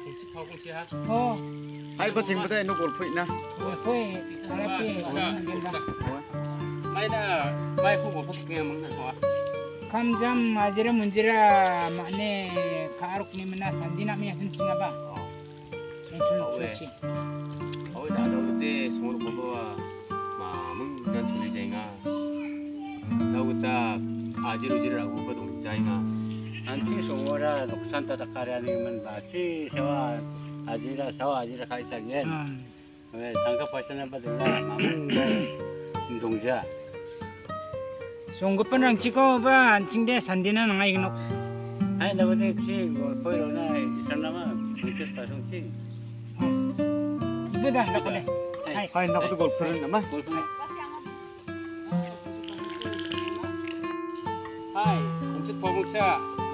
kunci kau kunci ha. Oh, Hai ba ting ba dai no gol pui na. poi harapi genda. Mai na, mai boleh pakai yang mana kau? Kam jam ajira munjira makne karuk ni mana sandina mi asin singa ba. Ensul Oke. suci. Oh, dah ada udah semua kau bawa. Mamun dan sulit jainga. Dah kita ajir ujir aku betul jainga. 안티 송어라 녹산다 다카리아니면 마치 세와 아지라 세와 아지라 가이사게 Hmm. 왜 장가 파셔나 받을라 마문 동자 Sungguh penang ciko ba anjing sandina nang ay gnok. 아니 나보다 피 보이로나 이상나마 이렇게 파송치 Ibu dah dak boleh. Hai. Hai nak tu gol pui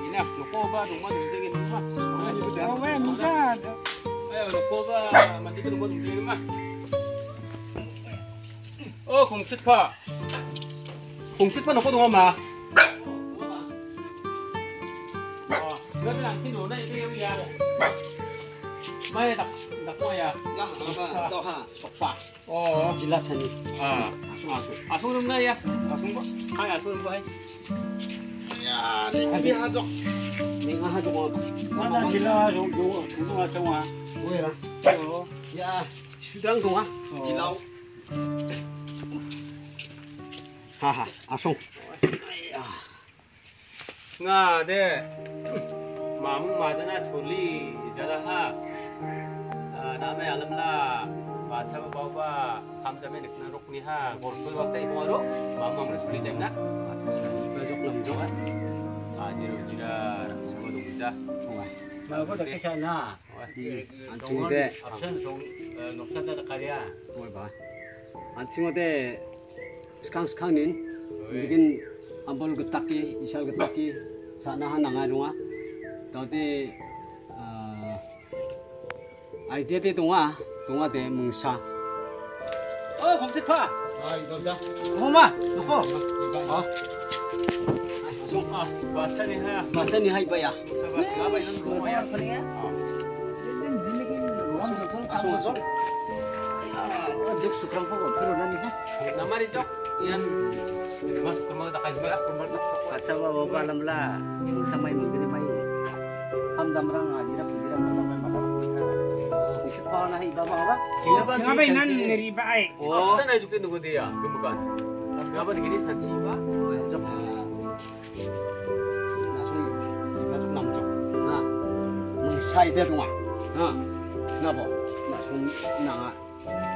ina lokoba tungma tungtege ma awe misa ayo lokoba matike tungma tungtege ma ô cùng chết pa cùng chết pa nó có đúng không mà cái này cái đồ này cái gì à mai đặt đặt coi à. Năm năm đó ha sọc pha ờ. Chỉ là chân à, à. À xuống à xuống lúc này à. Xuống có ai à xuống lúc ấy rumah. Ya, ni bi hajok. 내가 하도 뭐 나나 질라 종종 종종아 종아 Oi ra. Ya, sudah dong ah. 질라오 Ha ha, asong. nga de mamu madana choli jara ha name alam la bacha ba ba kham jame nikna rukni ha gor ko wakta ibo ro mamu amre choli jam na Jauh kan? Ajir ujiran, semua tu kerja. Wah. Nah, kau tak kisah na. Anjing itu. Absen song, nuksan dah karya. Oh, iya, Wah bah. Anjing itu sekarang sekarang ni, bikin ambal getaki, isal getaki, sana hana ngai eh, rumah. Tapi idea itu tungah, tungah deh mengsa. Oh, komcik pa. Ah, itu dah. Mama, nopo. Oh baca nih hai pak ya Duk sukrang po ko, pero nani po? Namari jok, yan. Mas kumag takay ba? Kumag takay. Kasawa wa ba lam la. Sa may mo gini may. Hamdam rang Oh, sana dia. Gumukan. saya itu tuh, ha, kenapa? Nak sung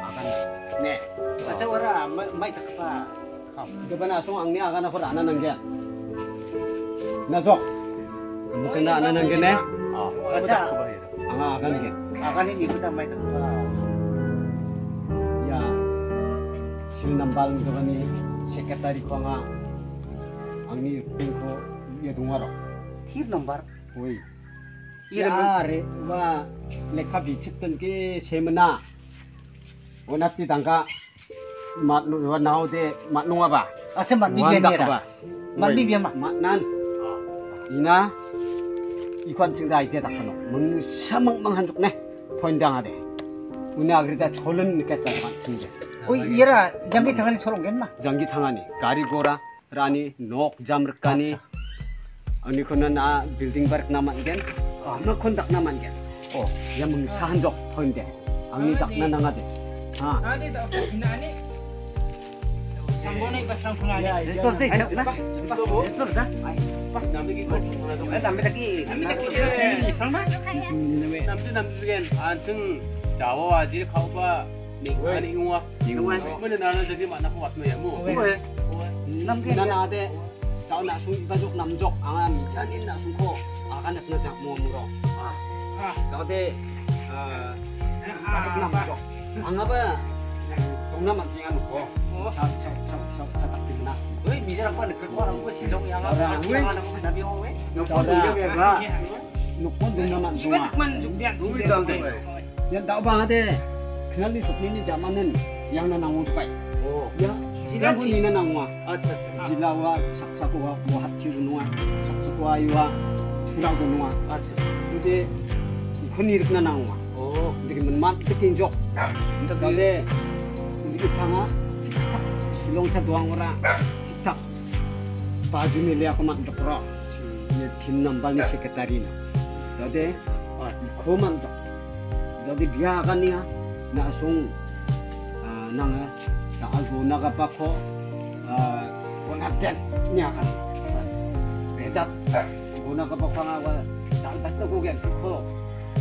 akan, ne, masa wara, mai mai tak apa, akan apa rana nang dia, kamu kena rana nang dia, masa, ang akan ni, akan ini kita mai tak ya, si nambal kita pernah sekretari kau ang, ang pinko ya tuh wara, tiap nambal, woi. Wa lekha ke semna. Onati tangka mat nu wa nau de mat nunga ba. asa mat Wan bibian dak era ba. mat bibian mah mat nan. Ina 이관 증다 이때 닦아놓 멍사멍 한쪽 네 포인당하대 우리 아그리다 졸은 깼잖아 증대 어 이라 장기 당아리 초롱 겠마 장기 탕하니 가리고라 라니 녹 잠르까니 아니 그는 아 빌딩 바르크 나만 겐 나만 nangade ha Ade dah usah kena ni. Sambone pasang kula ni. Betul deh, cepat. Betul dah. Nampi kiko. Eh, tambah lagi. Kami tak kira sama. Nampi nampi begin. Anceng Jawa wajir kau ba. Ning ani ingwa. Ingwa. Mana nana jadi mana kuat me ya mu. Nam ke nangade tao na sung ibajok namjok anga mijanin na sungko akan nakna tak mo muro Ah. tao de Ah, ibajok namjok anga ba 동남아 찡아 놓고 차차차차차 닦이나 Oi, misalnya apa dekat orang gua silong yang Orang, apa? gue. Yang anak nabi mau we. Ora. 놓고 동남아 Iba 중아 tukman jugdian Duit dalde. yan tao ba ngate knali sopni ni jamanen yang na nangu tukai Oh. ya sila ko ni na nangwa 아차 아차. sila wa saksaku wa wa hachiru nuwa saksaku wa yuwa turau do nuwa 아차. 근데 이콘이 이렇게 나와. 오. 근데 그만 맛 느낀 적. 근데 이게 상아 틱탁 실롱차 도항오라 틱탁 바주밀레 aku 만 적라. 이 뒷남발니 세크타리나. 너데 고만 적. 너데 비하가니야 나송 아 나가 나가고 나가빠코 아 원합된 니아간. 배잡 고나가 bakwangawa dalbatta gogen ko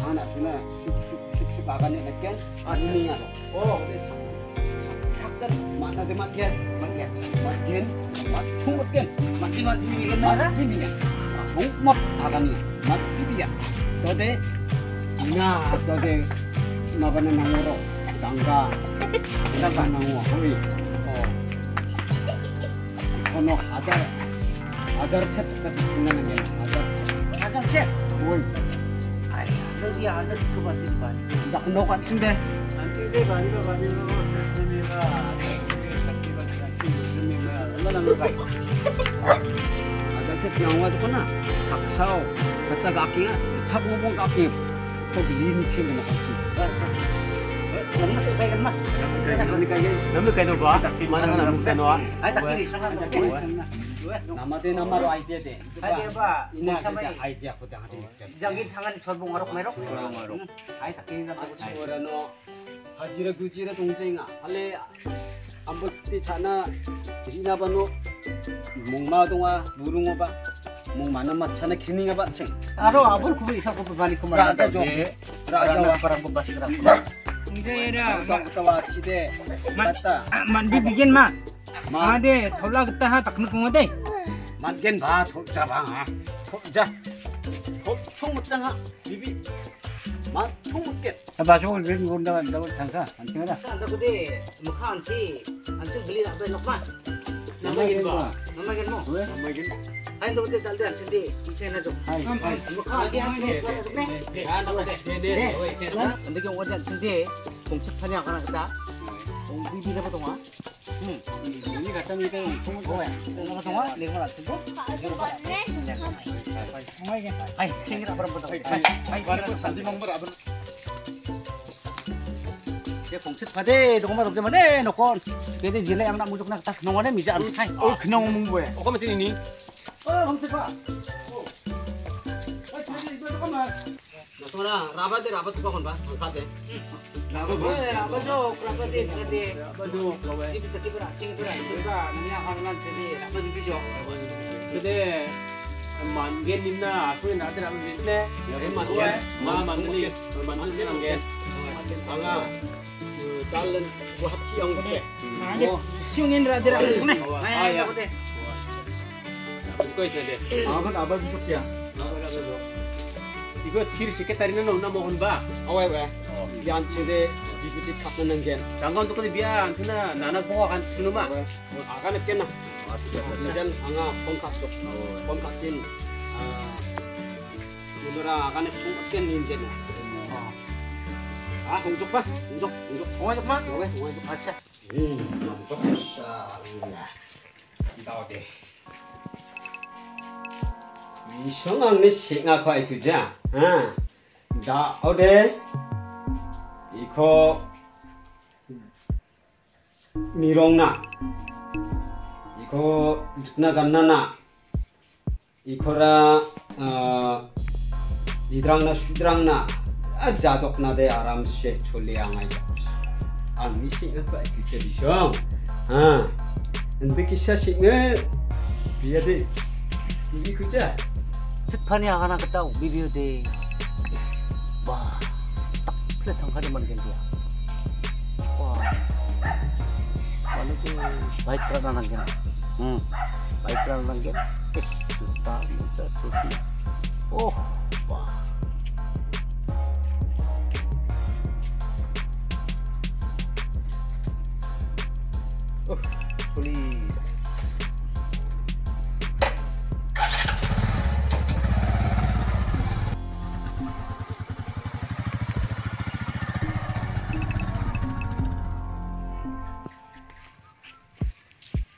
ana suna suk suk suk suk agane bekken ini ya oh des saktan mana de matgen matgen matgen mat chung matgen mati mati bigen mara bigen chung mat agani mat bigen tode na tode mabana nangoro tangga tangga nango hoi oh kono ajar ajar chat chat chinnanen gen ajar chat Azam cek. oi Ay, ada dia azam itu pasti di balik. nak no 같은데 안티데 가니가 가니가 그네가 너무 가도 봐. 만나 나무 가노아. Ay, tak kiri sangat tak kiri. nama de nama ro idea de Ay, dia ba? ini Sama ada idea ko tang ada Jangan tangan sorbong ngarok merok. Ay, tak kiri na bagus. 친구라노 하지라 구지라 동쟁아 hajira gujira tongjenga ale ambol puti chana hina bano mungma donga burungo ba mungma na machana khininga ba cheng aro abol kubu isa kubu bali kumara raja jo raja wa parang kubas ra 덕덕와 치대 맞다 mandi bikin mah. 마 Ade thola kita ha taknu kumade. 만겐 바 돌자방 돌자 돌총 못장아 비비 마총 못겠 나중에 그런 거 온다고 한다고 잠깐 anti, anti beli nak beli nokma. Nama gini ba. Nama kan mo? 왜? Ay, ndo kude dalde anti di, isa na. 아이. 아. 네, 네. wadi anti, kung cepat niya kana kita. Kung bibi na ba tunga? Hmm. 이 갖다 통을 거 Kung na tunga, lihat mo natin to. Ay, singit apa rin po Ay, ay, 바르고 산디 mujuk nak ราบาเตราบาตุปะคนบ่ทาเตราบาเตราบาโจราบาเตเอชกะเตบะโจโลเวอีบิตติปะราชิงปะราชิงปะเนียฮาลันเตเดราบาบิจิโจเตเดมันเกนินนาอะซุยนาเตราบิเนเอมันเกนมามันเนมันเกนอมเกนซังกา 그 딸은 그 합치 영국에 Ade siungin radira. Ay. 이거 있어야 돼. 아버 아버 줄게야. 이거 tir 시켰다리는 없나 먹은 봐. 어 왜왜? 양치대 디부지 탔는 게. 장관 똑같이 비야 안트나 나나 보고 간 수는마. 아가는 깼나? 이젠 앙아 본카쪽 본카킨 아 오늘아 아가는 총각견 인데는 아 홍족 봐. 홍족 홍족 홍화족 봐. 왜? 홍화족 Acha. 음 홍족 자. 이다 어디 미성왕네 생각하이 그자. 아나 어디 이거 미롱나 이거 나간나나. 이거라 어 니드랑나 수드랑나 아 자독나데 아람세 촐리앙아이 아미 생각하이 그자 미성 아 근데 기사 생각 비야데 이게 그자 pelet ang kaliman kan dia. Wah. Kalau tu baik kerana lagi. Hmm. Baik kerana lagi. Is, kita muda tu. Oh, Oh, uh, sulit.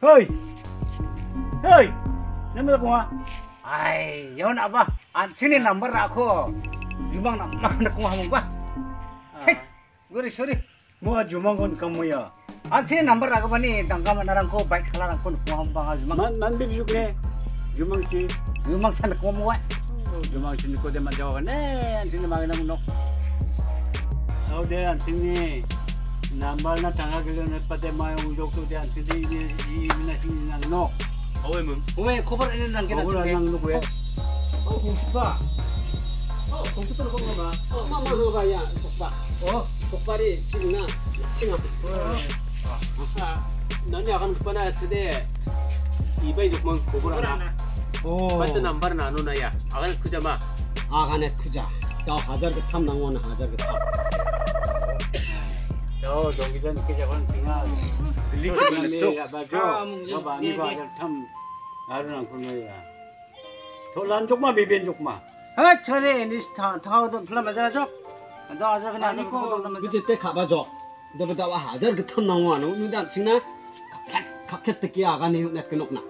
Hoy! Hoy! Nama aku ha. Ai, ya nak apa? An sini number aku. Jumang nak nak aku ha mong. Hei, sorry sorry. mau jumang kon kamu ya. Sini number aku bani tangga manarang ko bike salarang ko kuah mong ba gimang. Man man bijuk ne. Jumang si. Gimang sana kuah mo wa. Jumang si ko de man jawa ne. Sini mangin ang nok. Au de an sini. Nambal na tanga gelo ne pate mai ung jok tu de an sini ni ni na sini nang nok. 어왜 문? Uwe cover ini nang kita cuci. nang nuk we. 어 공수파 어 그거 봐 어, 마마 그거 봐야 독바 어 독발이 지나 칭아 아, nan ya kan pana tade ibai juk mang kubur ana ओ बंद 크자. 야 하자 그 탐, 낭원 하자 그 탐. 야 정기전 이렇게 저건 빙하. 들리고 야 맞죠. 뭐 많이 봐 참. 나는 안 그러냐. 돌란 쪽마 미변 쪽마. 아 저래 애니 타 타오던 플라마자죠. 너 아자 그냥 아니고 그제 때 가봐줘. 너보다 와 하ଜାର 그탐 낭원 누다 칭나 각켓 각켓 듣기 아가네 나 그녹나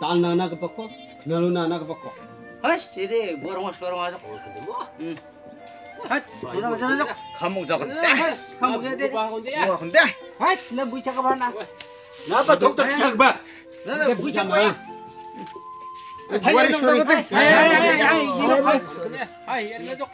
딸나나 그 바꿔 그날로나 그 바꿔 아, 씨리 뭐랑 뭐랑 맞아. 근데 뭐? 응. 아, 플라 맞아 줘. 감옥 잡은 때. 감옥 해야 돼. 뭐 하건데야? 와, 근데. 아, 나 무이차 가 봐나. Napa jok tak sak ba? 나 이게 무이차 부자마 가. 아이, 아이, 아이, 아이, 아이, 그래. 아이, 얘는 좀.